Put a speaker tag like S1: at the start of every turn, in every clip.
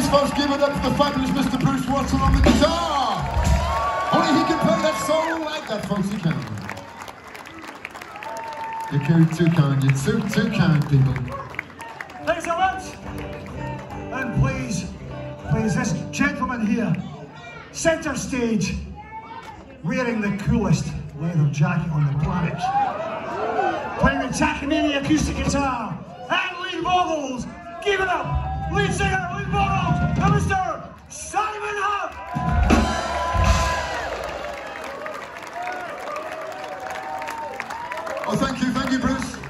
S1: Please, folks, give it up for the fabulous Mr. Bruce Watson on the guitar. Only he can play that solo like that, folks. He can. You're too, kind. You're too, too kind, people.
S2: Thanks so much. And please, please, this gentleman here, centre stage, wearing the coolest leather jacket on the planet, playing the Takamine acoustic guitar and lead vocals. Give it up, lead singer, lead Mr. Simon Hough.
S1: Oh, thank you, thank you, Bruce.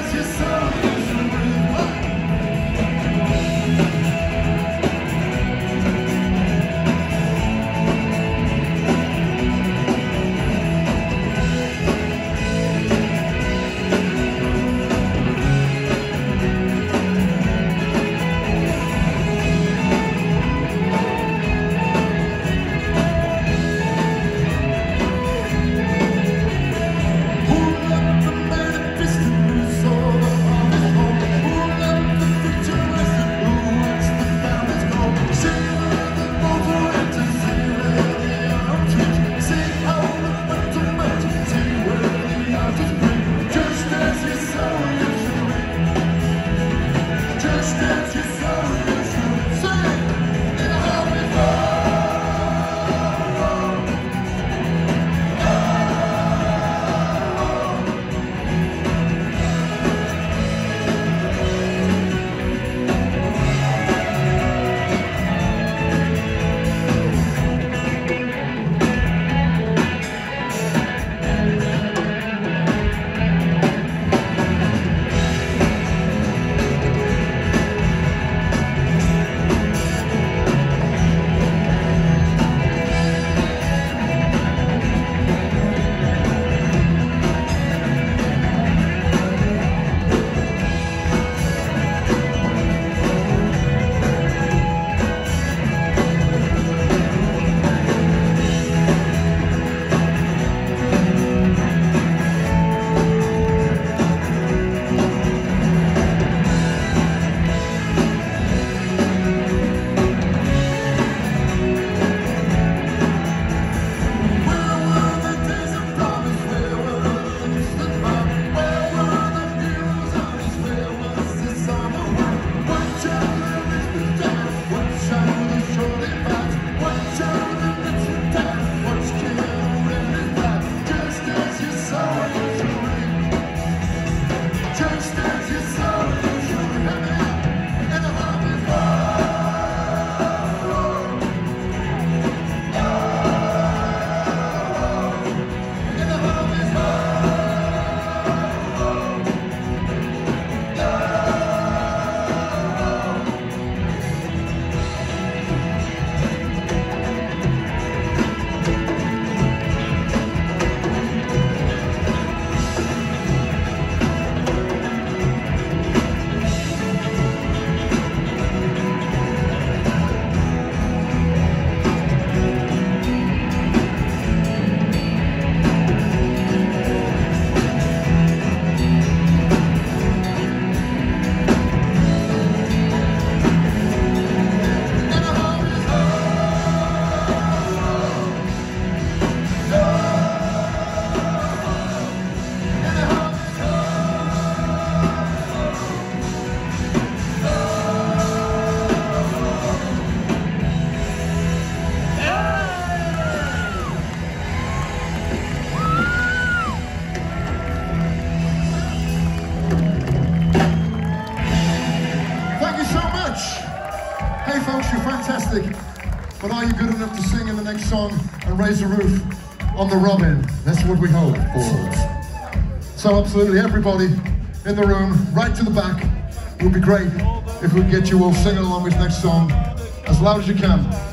S1: Just. you. touchdown. Song and raise the roof on the Robin. That's what we hope for. So absolutely everybody in the room, right to the back, it would be great if we could get you all singing along with next song as loud as you can.